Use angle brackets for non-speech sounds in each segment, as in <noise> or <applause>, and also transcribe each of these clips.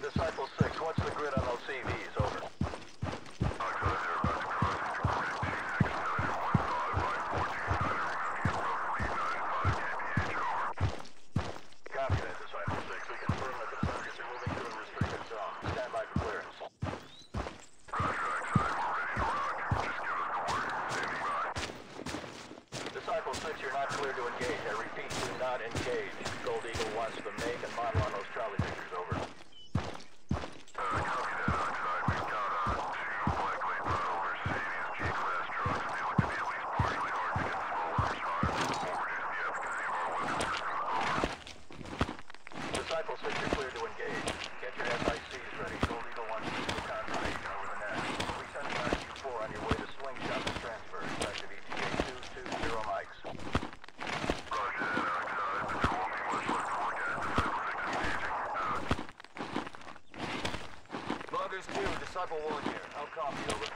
Disciple 6, what's the grid on those CVs? Over. Copy that, Disciple 6. We confirm that the targets are moving through a restricted zone. Stand by for clearance. Disciple 6, you're not clear to engage. I repeat, do not engage. Gold Eagle wants the make and model on those trolley pictures. Over. Disciple 6, you're clear to engage. Get your SICs ready. Gold Eagle wants to do confirmation over the net. We send an RQ-4 on your way to Slingshot to transfer. Effective ETA 220 mics. Mongoose 2, Disciple 1 here. I'll copy, over.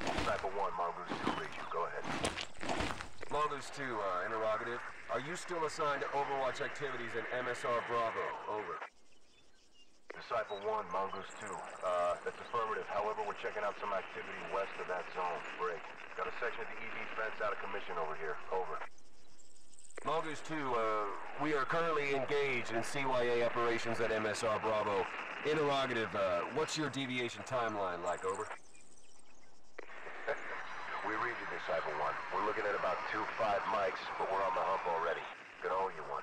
Disciple 1, Mongoose 2, reach you. Go ahead. Mongoose 2, uh, interrogative. Are you still assigned to Overwatch activities in MSR Bravo? Over. Disciple 1, Mongoose 2. Uh, that's affirmative. However, we're checking out some activity west of that zone. Break. Got a section of the EV fence out of commission over here. Over. Mongoose 2, uh, we are currently engaged in CYA operations at MSR Bravo. Interrogative, uh, what's your deviation timeline like, over? Read you, Disciple 1. We're looking at about 2-5 mics, but we're on the hump already. Gonna owe you one.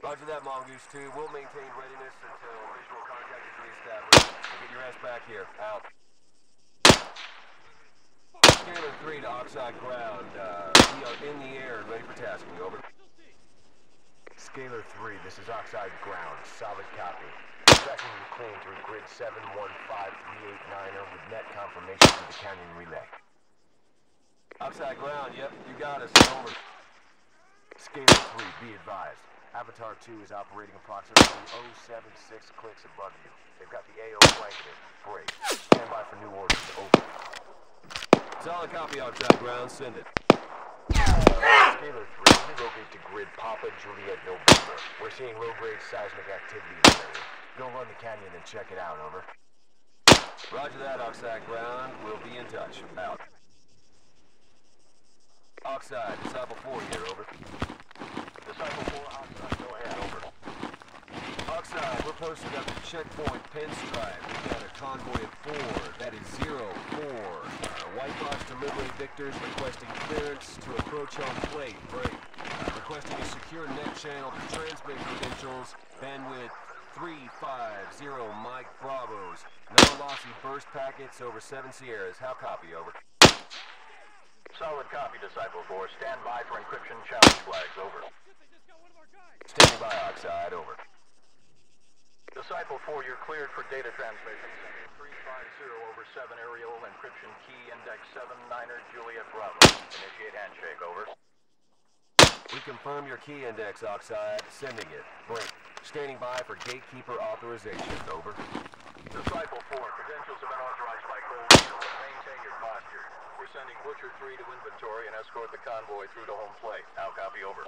Roger that, Mongoose 2. We'll maintain readiness until visual contact is reestablished. Get your ass back here. Out. Scalar 3 to Oxide Ground. Uh, we are in the air and ready for tasking. Over. Scalar 3, this is Oxide Ground. Solid copy. Tracking you clean through grid 715389er with net confirmation through the canyon relay. Oxide Ground, yep, you got us. Over. Scalar 3, be advised. Avatar 2 is operating approximately 076 clicks above you. They've got the AO blanketed. Break. Stand by for new orders. Over. Solid copy, Oxide Ground. Send it. Scalar 3, relocate to grid Papa Juliet November. We're seeing low-grade seismic activity in the area. Go run the canyon and check it out, over. Roger that, Oxide Ground. We'll be in touch. Out. Oxide, Disciple 4 here, over. Disciple 4, Oxide, go ahead, over. Oxide, we're posted up at checkpoint Pinstripe. We've got a convoy of four. That is zero, four. Uh, white box delivery victors requesting clearance to approach on plate. Break. Requesting a secure net channel to transmit credentials. Bandwidth 350 Mike Bravos. No lossy burst packets over seven Sierras. How copy, over. Solid copy, Disciple 4. Stand by for encryption challenge flags, over. Standing by, Oxide, over. Disciple 4, you're cleared for data transmission. 350 over 7 aerial encryption key index 79er Juliet Bravo. Initiate handshake, over. We confirm your key index, Oxide. Sending it. Break. Standing by for gatekeeper authorization. Over. Disciple 4, credentials have been authorized by Gold Eagle. Maintain your posture. We're sending Butcher 3 to inventory and escort the convoy through to home plate. Now copy, over.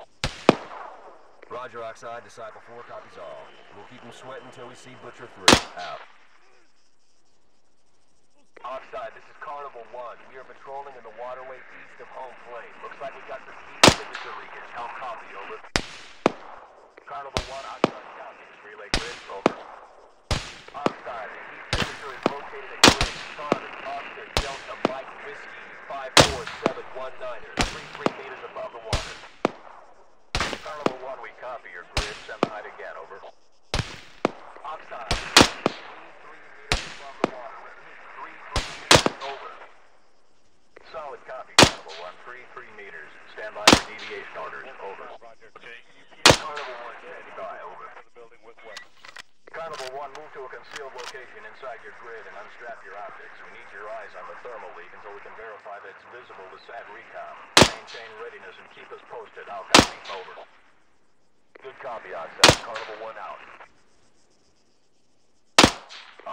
Roger, Oxide. Disciple 4 copies all. We'll keep them sweating until we see Butcher 3. Out. Oxide, this is Carnival 1. We are patrolling in the waterway east of home plate. Looks like we got some key signature leakage. How copy, over. Carnival 1, Oxide copies. Relay grid, over. Oxide, the key signature is located at grid Charlie, Oscar, Delta, Mike, Whiskey, 54719er, 33 meters above the water. Carnival 1, we copy your grid. Send the height again, over. Oxide, 33 meters above the water. Repeat, 33 meters over. Solid copy, Carnival 1. 3, 3 meters. Stand by for deviation orders, over. Carnival 1, standing by, over. Carnival 1, move to a concealed location inside your grid and unstrap your optics. We need your eyes on the thermal leak until we can verify that it's visible to SAT Recon. Maintain readiness and keep us posted. I'll copy, over. Good copy, Oxide. Carnival 1 out.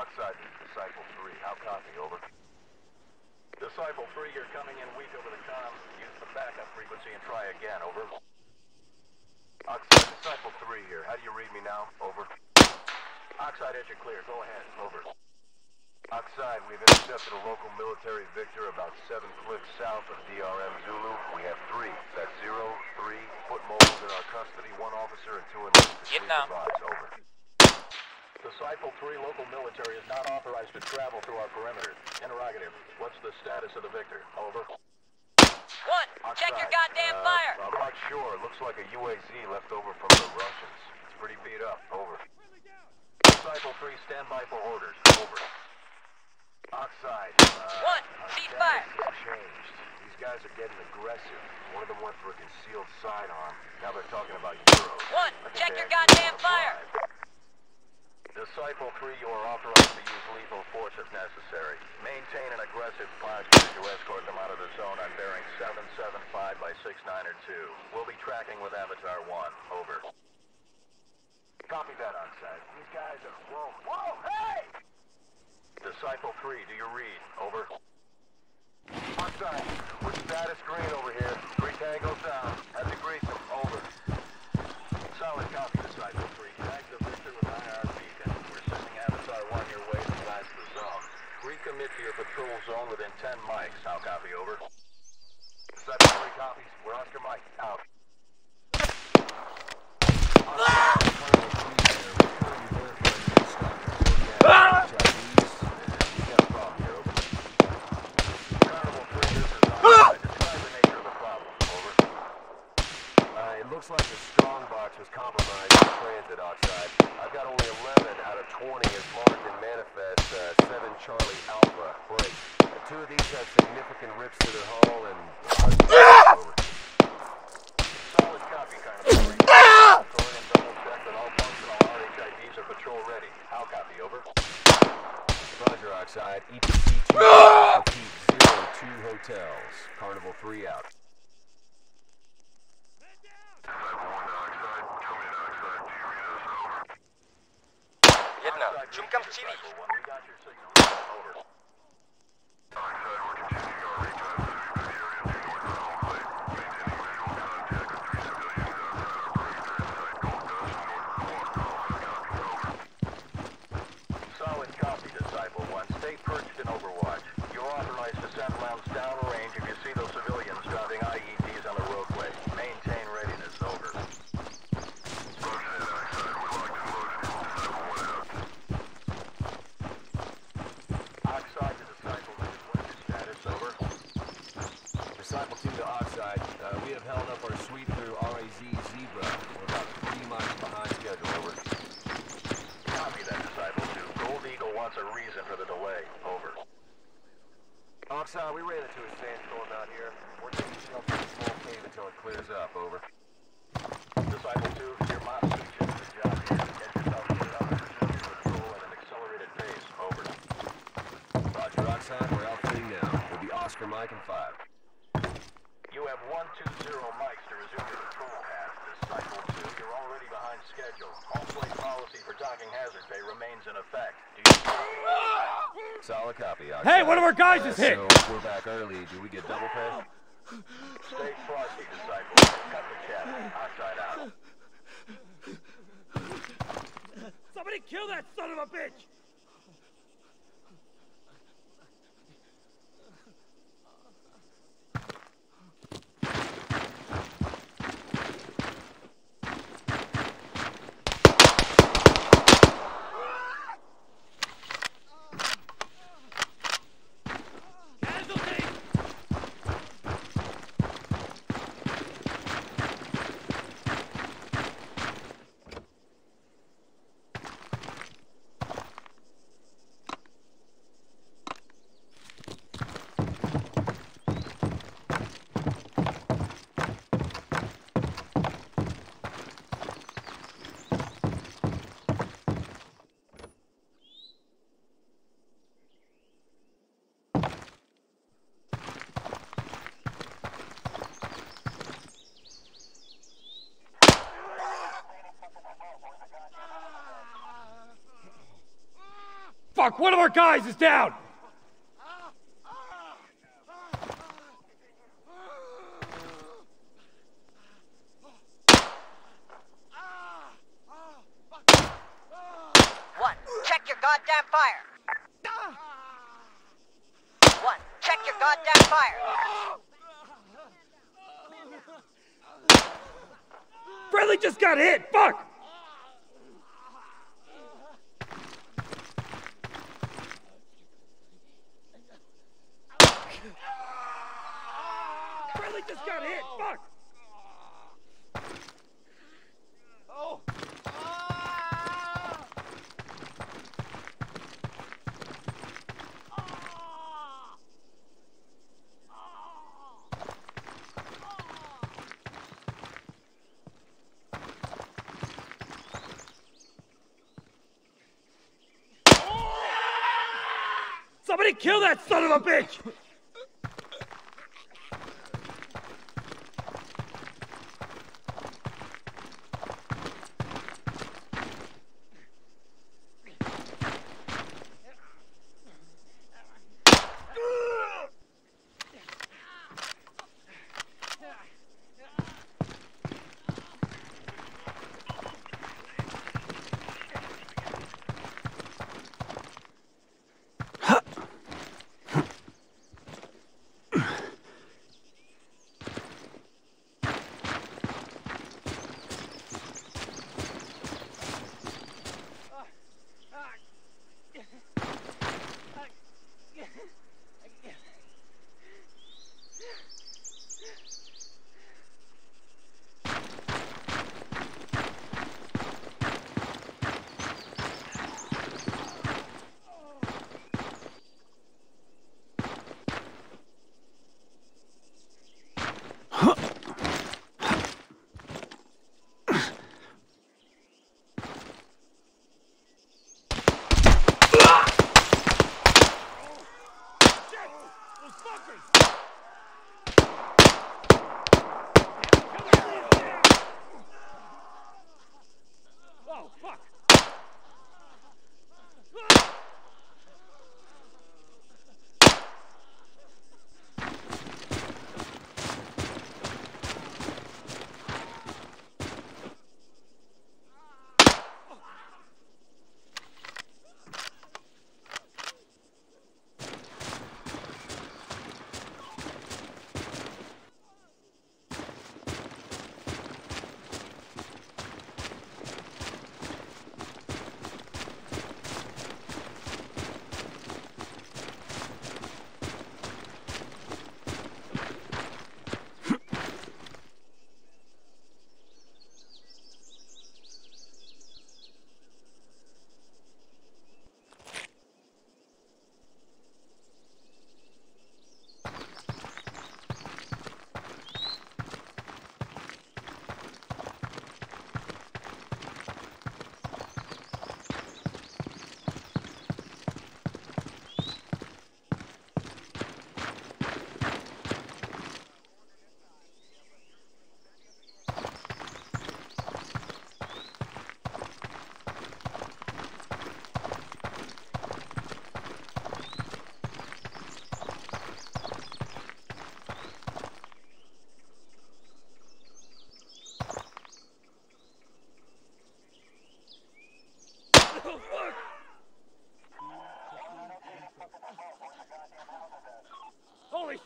Is Disciple 3. How copy? Over. Disciple 3, you're coming in weak over the com. Use the backup frequency and try again. Over. Oxide, Disciple 3 here. How do you read me now? Over. Oxide, edge clear. Go ahead. Over. Oxide, we've intercepted a local military victor about seven clicks south of DRM Zulu. We have three. That's zero, three, foot mobiles in our custody, one officer and two enlisted. Get down. Over. Disciple 3 local military is not authorized to travel through our perimeter. Interrogative. What's the status of the victor? Over. One, check your goddamn Uh, fire. I'm not sure. Looks like a UAZ left over from the Russians. It's pretty beat up. Over. Disciple 3, stand by for orders. Over. Oxide. Uh, One, fire. changed. These guys are getting aggressive. One of them went for a concealed sidearm. Now they're talking about Euros. One, check your goddamn fire. Disciple 3, you are authorized to use lethal force if necessary. Maintain an aggressive posture to escort them out of the zone on bearing 775 by 69 or 2. We'll be tracking with Avatar 1. Over. Copy that, Oxide. These guys are... Whoa, whoa, hey! Disciple 3, do you read? Over. Oxide, we're status green over here. Three tangos down. Have to grease them. Over. Solid copy, Disciple 3. Tag the victor with IR beacon. We're sending Avatar 1 your way to blast the zone. Recommit to your patrol zone within 10 mics. How copy, over? Disciple 3 copies. We're Oscar Mike. Out. Carnival 3, this is Oxide. Describe the nature of the problem. Over. It looks like the strong box was compromised. I've got only 11 out of 20 as marked in manifest uh, 7 Charlie Alpha. Two of these have significant rips to their hull and... Over. Solid copy, Carnival 3. Go in and double check that all functional RHIBs are patrol ready. How copy, over? Roger, Oxide. ETC 2, repeat, 02 hotels. Carnival 3 out. Jedna, Oxide, Jumkam repeat, TV. Disciple 1. We got your signal. Over. Solid copy, Disciple 1. Stay perched in Overwatch. You're authorized to send rounds downrange if you see those civilians dropping IEDs on the roadway. Maintain readiness. Over. Oxide to Disciple 2. What is your status? Over. Disciple 2 to Oxide. Uh, we have held up our sweep through RAZ Zebra. We're about three miles behind schedule. Over. Copy that, Disciple 2. Gold Eagle wants a reason for the delay. Over. Oxide, uh, we ran into a sandstorm out here. We're taking shelter in a small cave until it clears up. Over. Disciple 2, your mop suit the job here. Get yourself cleared up and resume your patrol at an accelerated pace. Over. Roger, Oxide. We're outfitting now. We'll be Oscar, Mike, and 5. You have 120 mics to resume your patrol path. Disciple 2, you're already behind schedule. All flight policy for docking hazard pay remains in effect. Do you Solid copy. Hey, one of our guys is hit! So, we're back early. Do we get double pay? stay frosty, Disciple? Cut the chat. Oxide out. Somebody kill that son of a bitch! Fuck, one of our guys is down! One, check your goddamn fire. One, check your goddamn fire. Friendly just got hit! Fuck! Friendly just got hit! Fuck! Somebody kill that son of a bitch!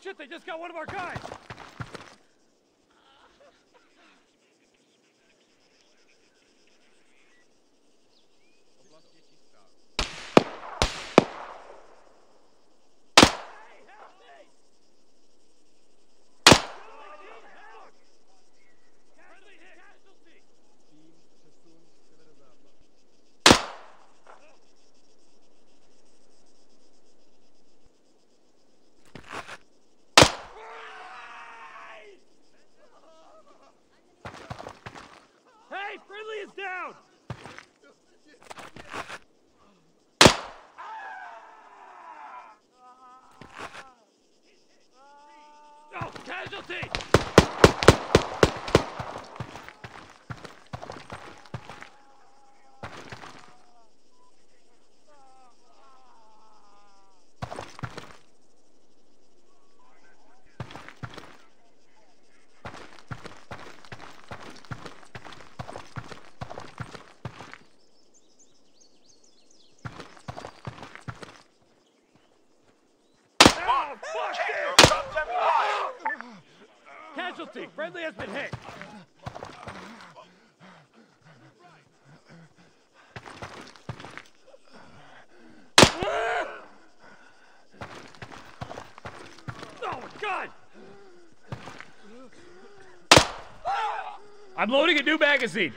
Shit, they just got one of our guys! Friendly has been hit! Ah! Oh, God! I'm loading a new magazine.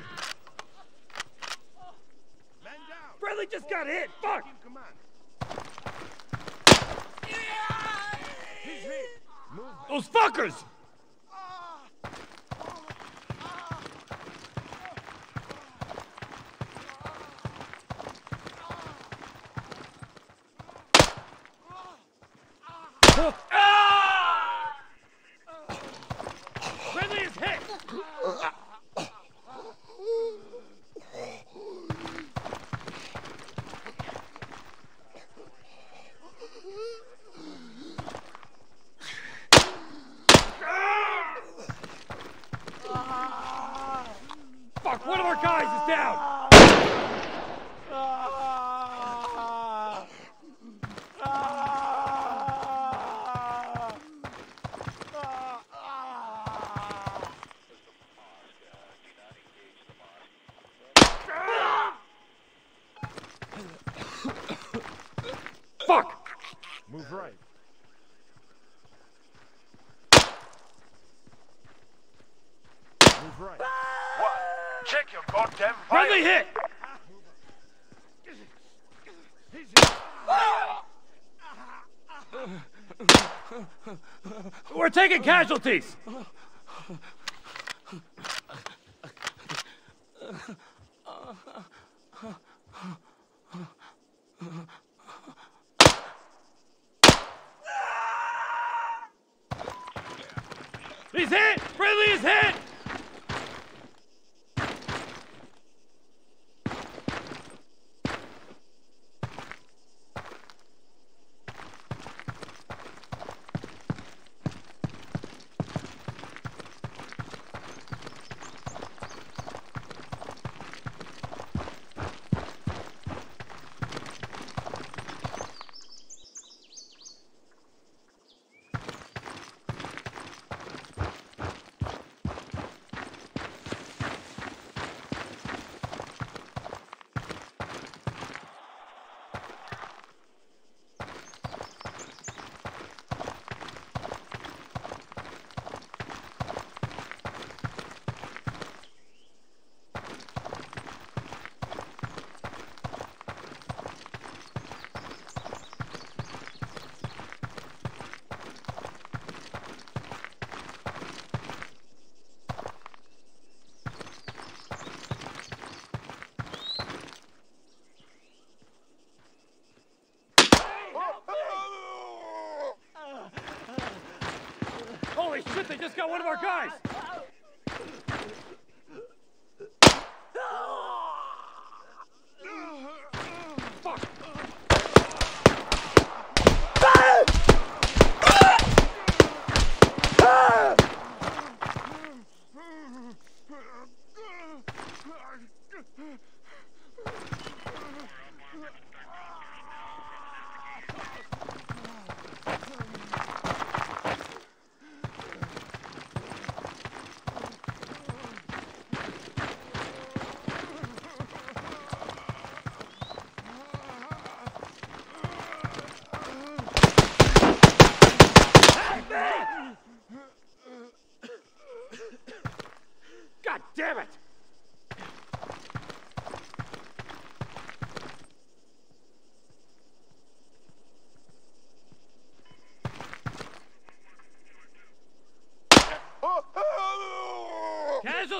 Casualties. just got one of our guys.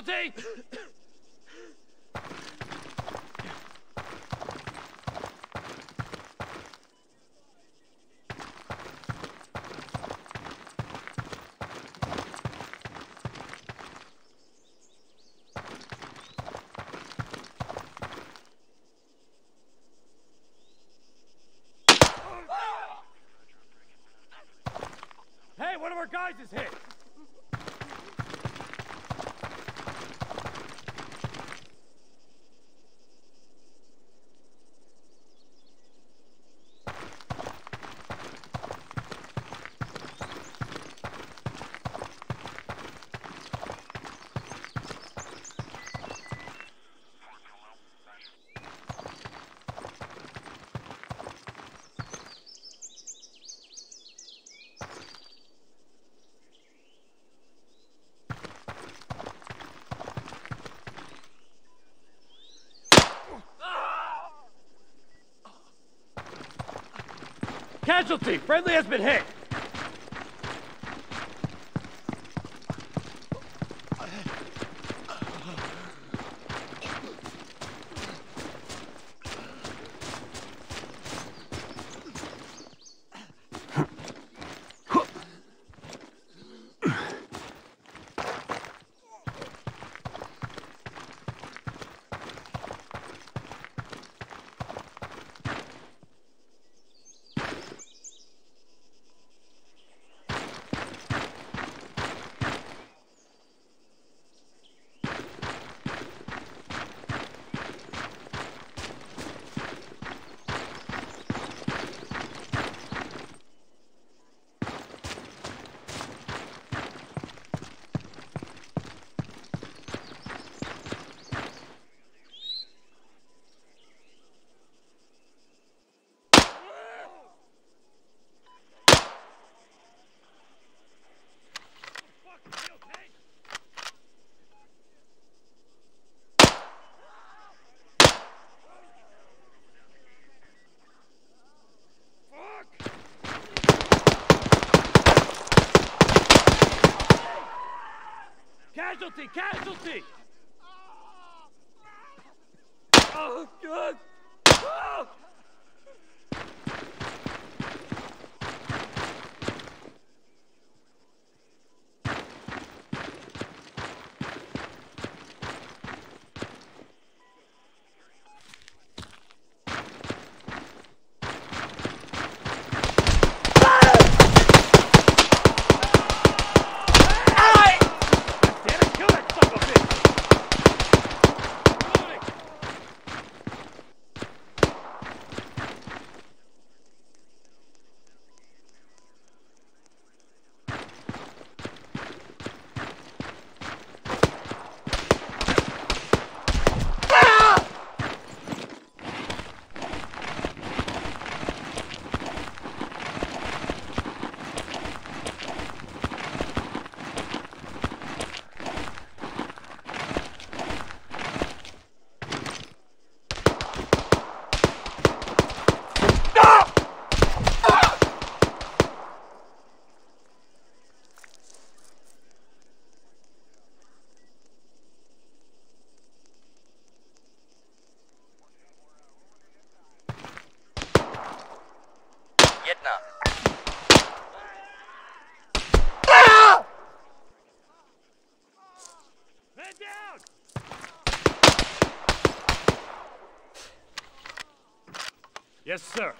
guilty. Casualty! Friendly has been hit! Yes, sir.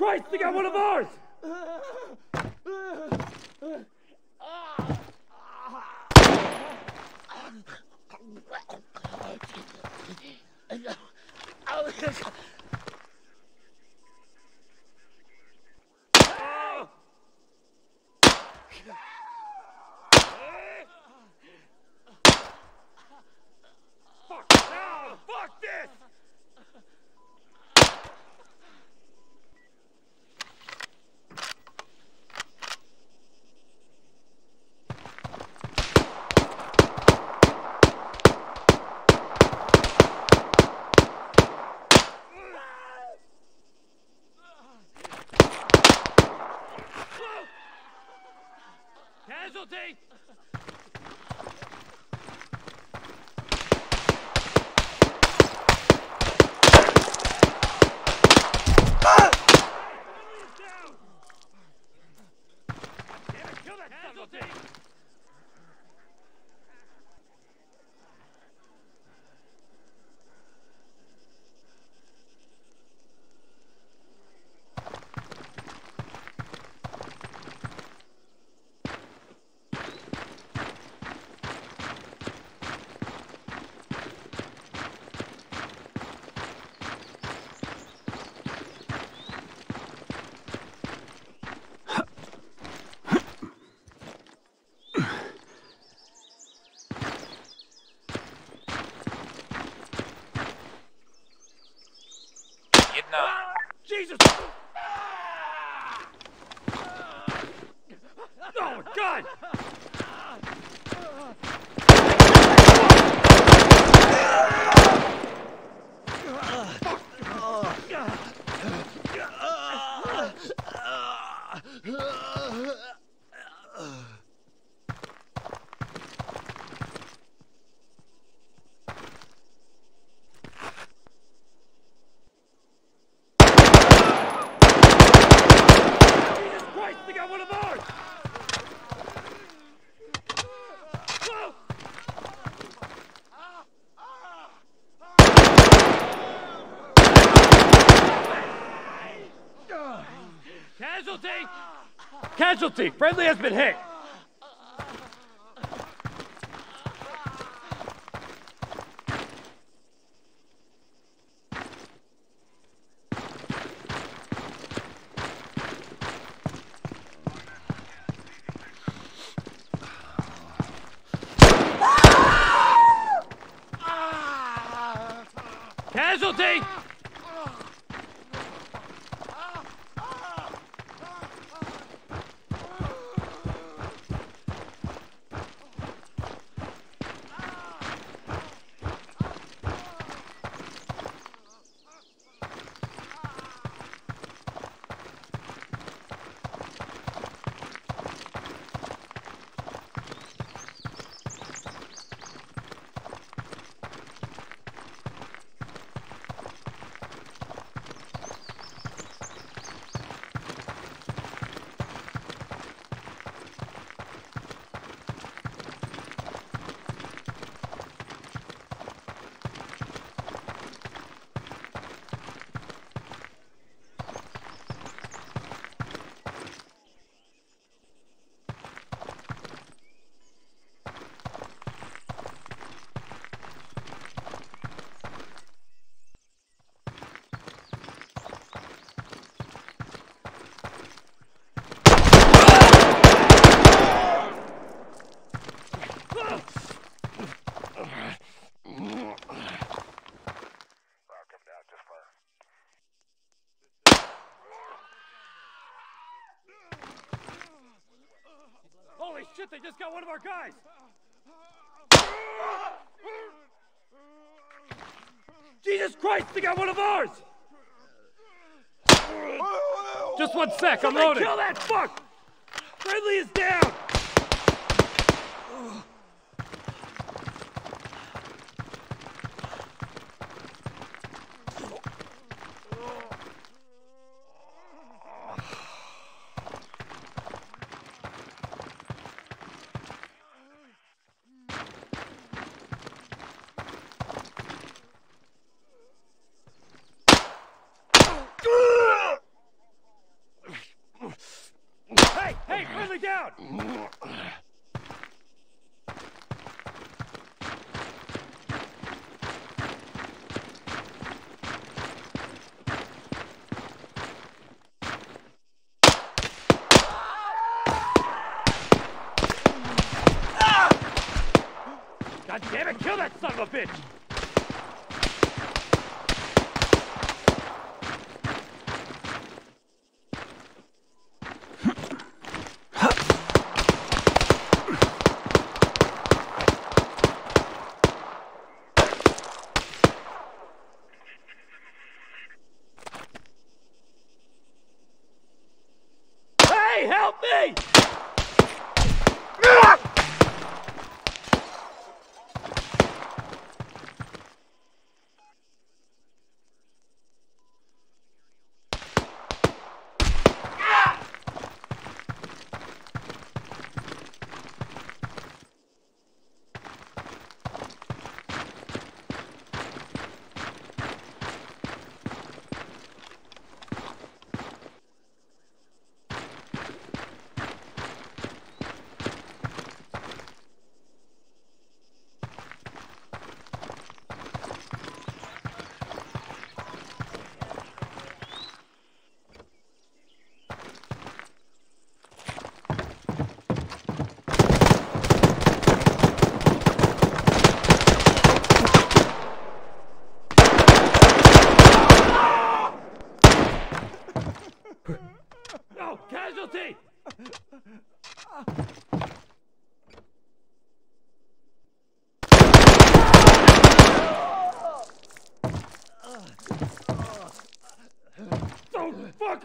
Christ, they got one of ours! <laughs> Oh, Friendly has been hit! Holy shit, they just got one of our guys! Jesus Christ, they got one of ours! Just one sec, I'm loading. Kill that fuck! Friendly is down! Hey, hey, friendly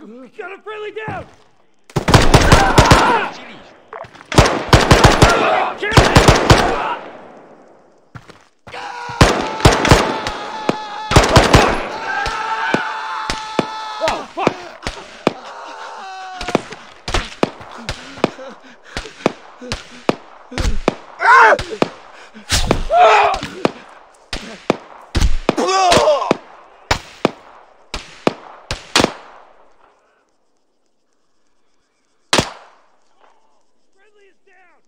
Fuck! Got a friendly down! Chili's. Kill it! Oh, fuck! Friendly is down!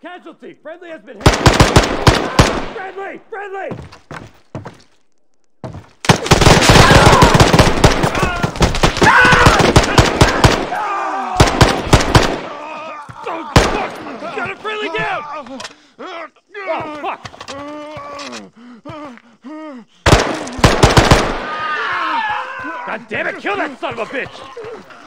Hey! Casualty! Friendly has been hit! Friendly! Friendly! Oh! God damn it! Kill that son of a bitch!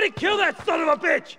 Somebody kill that son of a bitch!